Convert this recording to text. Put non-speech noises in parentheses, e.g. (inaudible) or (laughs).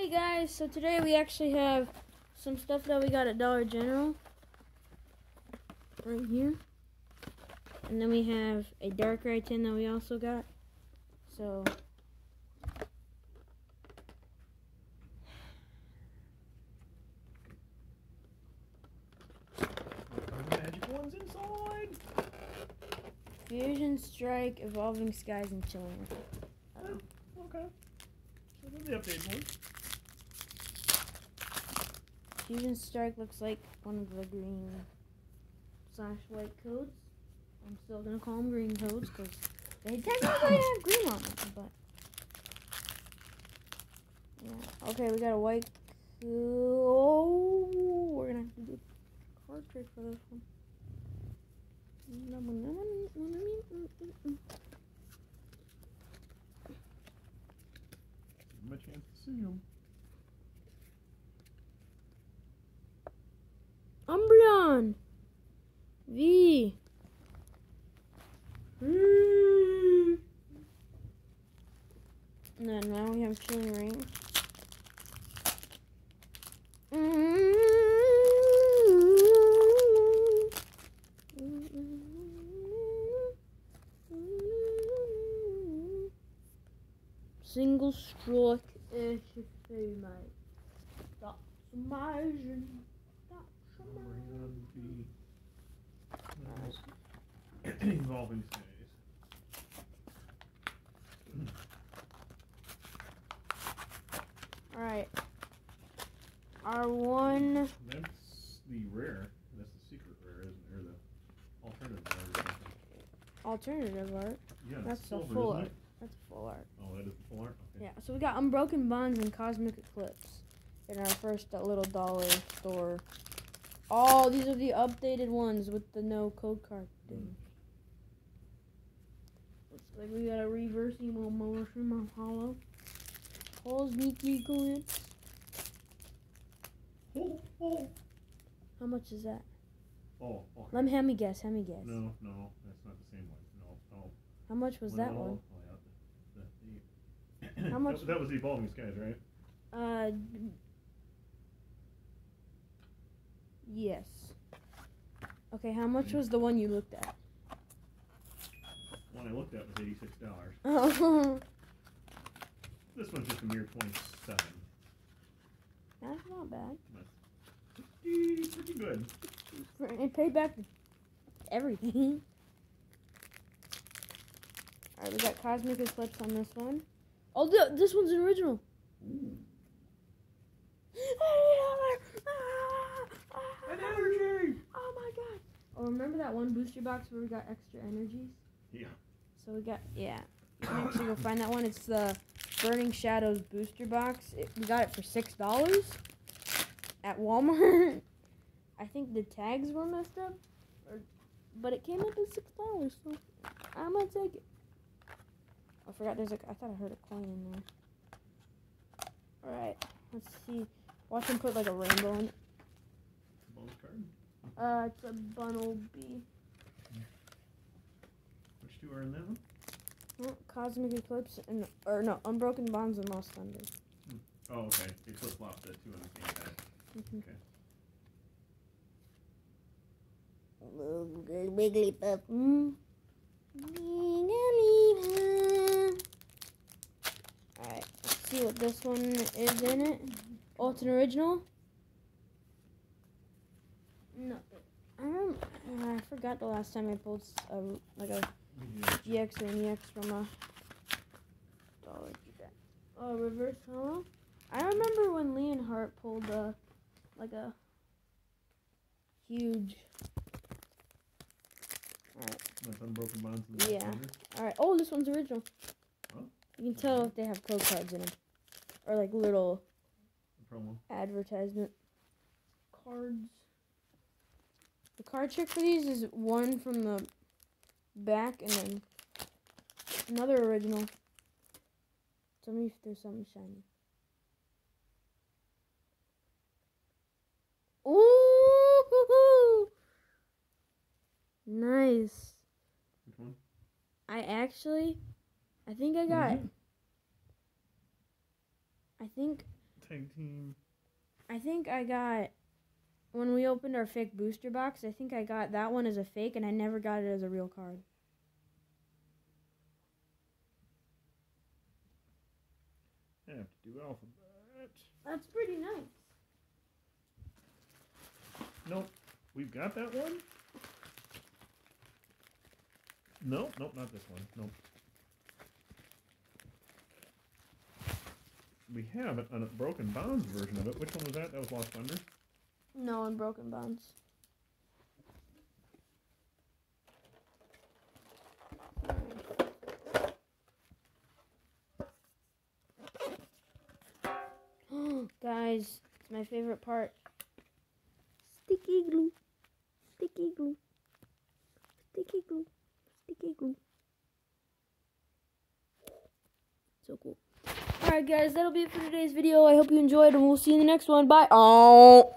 Hey guys, so today we actually have some stuff that we got at Dollar General. Right here. And then we have a dark Darkrai tin that we also got. So Magic ones inside. Fusion Strike, Evolving Skies, and Chilling. Oh, okay. So the update one. Fusion Strike looks like one of the green slash white codes. I'm still gonna call them green codes because they technically have green on them, but yeah. Okay, we got a white. Oh, we're gonna have to do card trick for this one. Give him a chance to see him. Umbreon. V. Hmm. And then now we have Chilling Reign. Single stroke is your female. That's amazing. That's amazing. Umbreon V. Evolving phase. Alright. Our one. That's the rare. That's the secret rare, isn't it? Or the alternative something. alternative art. Yeah, That's the full art. That's full art. Oh, that is the full art? Okay. Yeah, so we got Unbroken Bonds and Cosmic Eclipse in our first uh, little dollar store. Oh, these are the updated ones with the no code card thing. Looks like we got a reverse emo motion holo. Eclipse. Oh, oh. How much is that? Oh, okay. Let me have me guess. Have me guess. No, no, that's not the same one. No, no. How much was that one? Oh, yeah. How much- That, that was the Evolving Skies, right? Uh. Yes. Okay, how much was the one you looked at? One I looked at was eighty-six dollars. Oh, (laughs) This one's just a mere twenty-seven. that's not bad. Pretty, pretty good. It paid back everything. Alright, we got Cosmic Eclipse on this one. Oh, th- this one's an original. (gasps) (laughs) An Oh energy. my god. Oh, remember that one booster box where we got extra energies? Yeah. So we got, yeah. You can actually go find that one. It's the Burning Shadows booster box. It, we got it for $6 at Walmart. (laughs) I think the tags were messed up, or, but it came up at $6, so I'm gonna take it. I forgot there's a, I thought I heard a coin in there. Alright, let's see. Watch him put like a rainbow in it. Bonus card. Uh, it's a Bunnelby. Which two are in that one? Oh, Cosmic Eclipse and, or no, Unbroken Bonds and Lost Thunder. Oh, okay. They flip flopped that two in the same pack. Mhm. Okay. Wigglytuff. Mm. Alright, let's see what this one is in it. It's original? No. I don't, I forgot the last time I pulled s- a, like a Yeah. GX or an EX from a Dollar Oh, reverse holo? I remember when Leonhardt pulled a, like a huge. Alright, That's Unbroken Bonds Yeah. Thunder. alright. Oh, this one's original. Oh. You can tell if they have code cards in them. Or like little promo. advertisement cards. The card trick for these is one from the back and then another original. Tell me if there's something shiny. Ooh! Nice. Which one? I actually, I think I got. Mhm. I think tag team. I think I got when we opened our fake booster box. I think I got that one as a fake, and I never got it as a real card. I have to do alphabet. That's pretty nice. Nope. We've got that one? Nope, nope, not this one. Nope. We have it on a Broken Bonds version of it. Which one was that? That was Lost Thunder? No, in Broken Bonds. (gasps) Guys, it's my favorite part. Sticky glue. Sticky glue. Sticky glue. Sticky glue. So cool. Alright guys, that'll be it for today's video. I hope you enjoyed and we'll see you in the next one. Bye. Oh.